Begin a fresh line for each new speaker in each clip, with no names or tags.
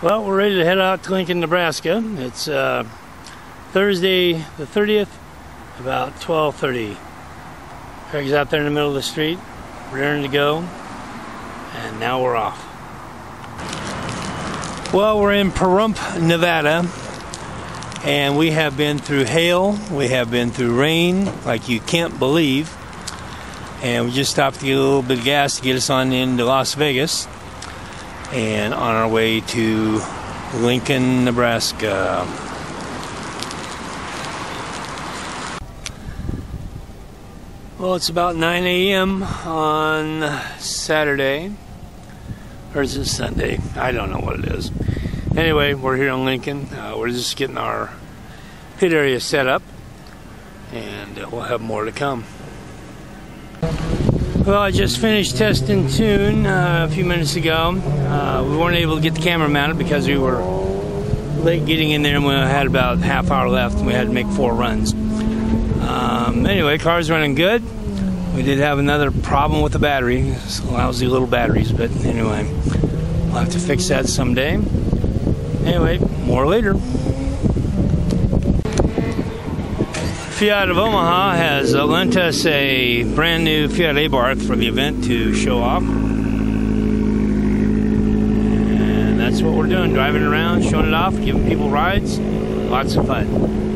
Well, we're ready to head out to Lincoln, Nebraska. It's uh, Thursday the 30th, about 12:30. Craig's out there in the middle of the street, rearing to go, and now we're off. Well, we're in Pahrump, Nevada, and we have been through hail, we have been through rain, like you can't believe, and we just stopped to get a little bit of gas to get us on into Las Vegas and on our way to Lincoln, Nebraska. Well, it's about 9 a.m. on Saturday. Or is it Sunday? I don't know what it is. Anyway, we're here in Lincoln. Uh, we're just getting our pit area set up, and uh, we'll have more to come. Well, I just finished testing tune uh, a few minutes ago. Uh, we weren't able to get the camera mounted because we were late getting in there and we had about half hour left and we had to make four runs. Um, anyway, car's running good. We did have another problem with the battery, lousy little batteries, but anyway, we'll have to fix that someday. Anyway, more later. Fiat of Omaha has lent us a brand new Fiat Abarth for the event to show off. And that's what we're doing driving around, showing it off, giving people rides. Lots of fun.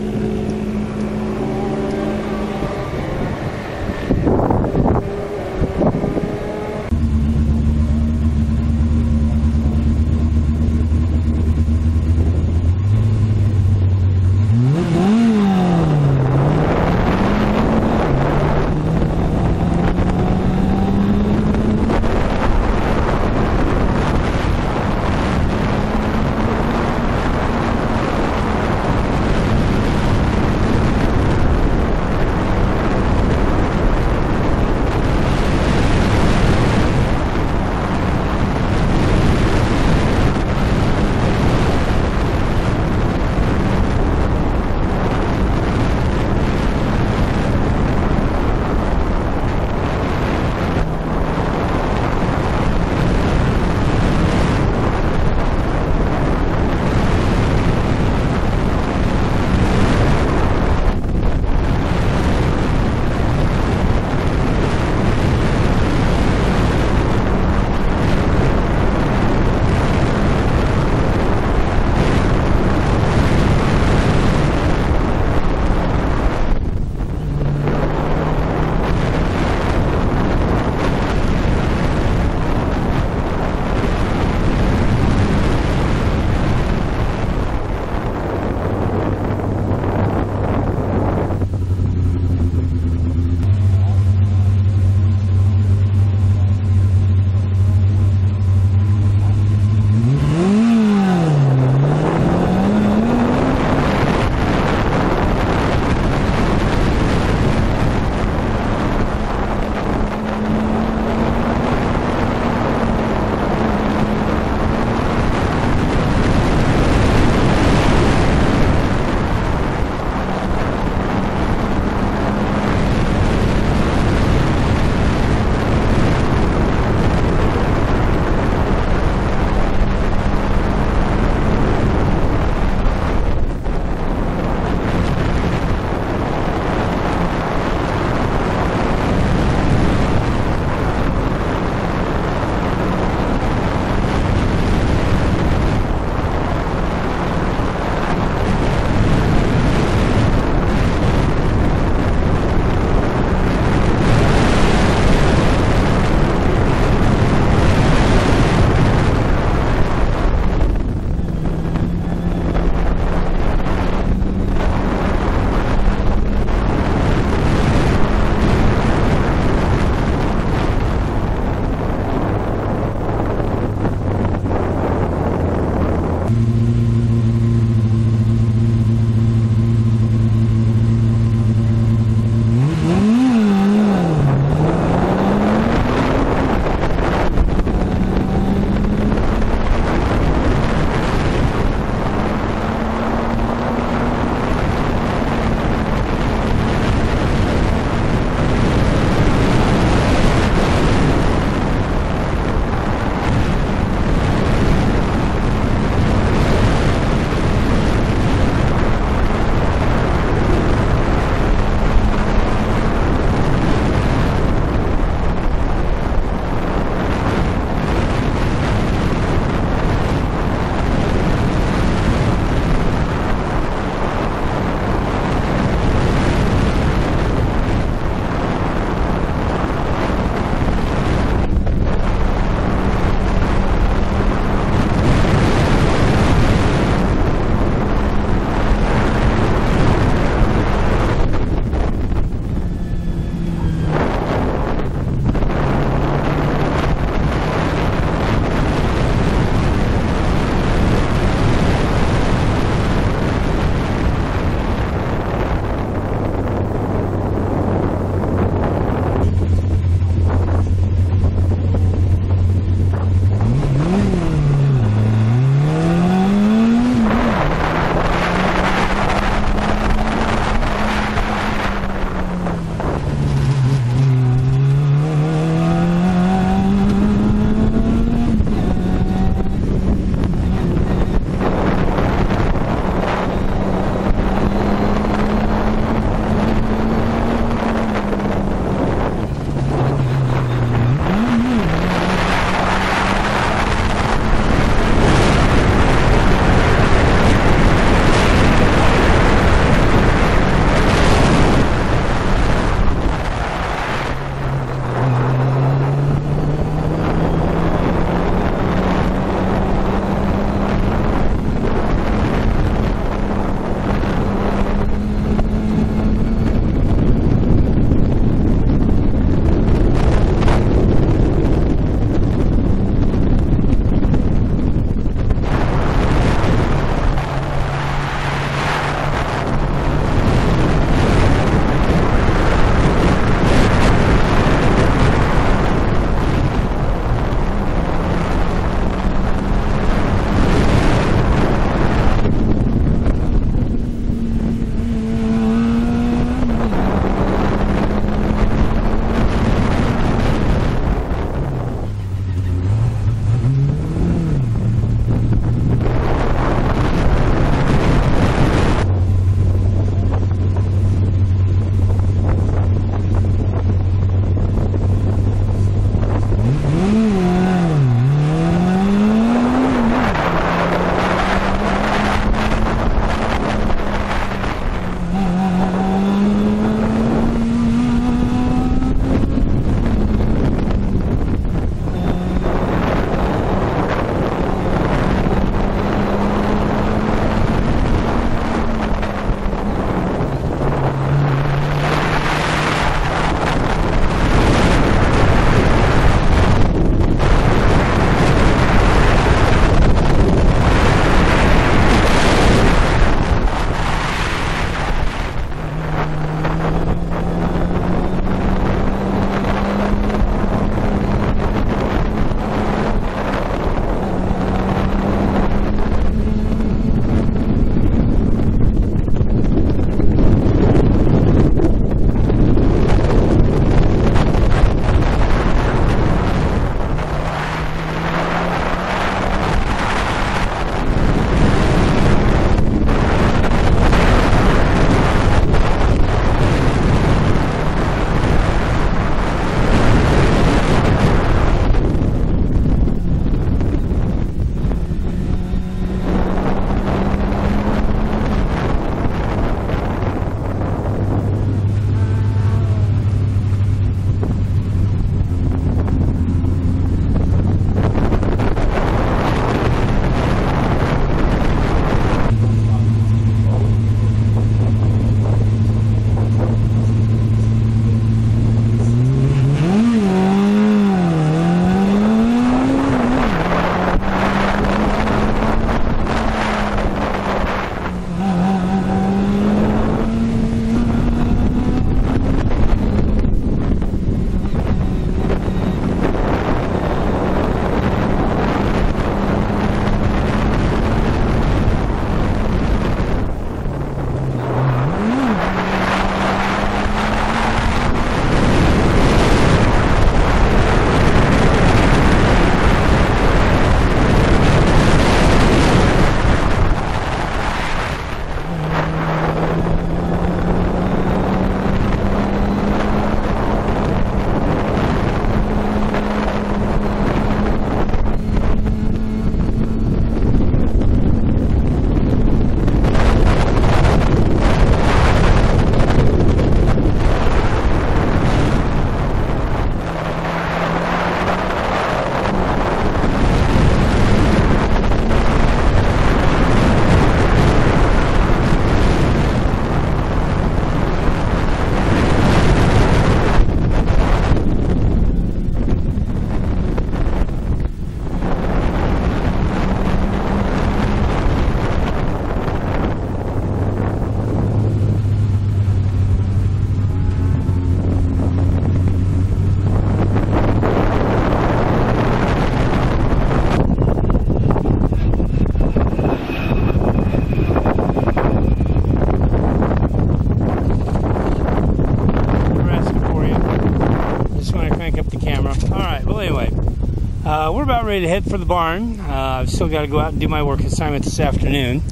Ready to head for the barn. Uh, I've still got to go out and do my work assignment this afternoon.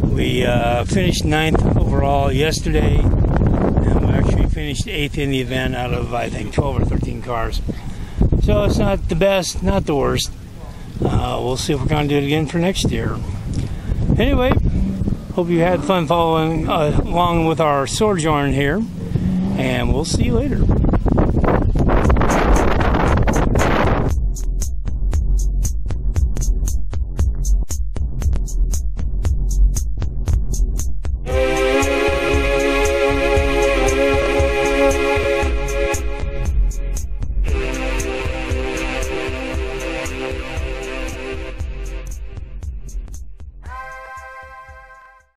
We uh, finished ninth overall yesterday, and we actually finished eighth in the event out of, I think, 12 or 13 cars. So it's not the best, not the worst. Uh, we'll see if we're going to do it again for next year. Anyway, hope you had fun following uh, along with our yarn here, and we'll see you later.